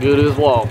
good as well.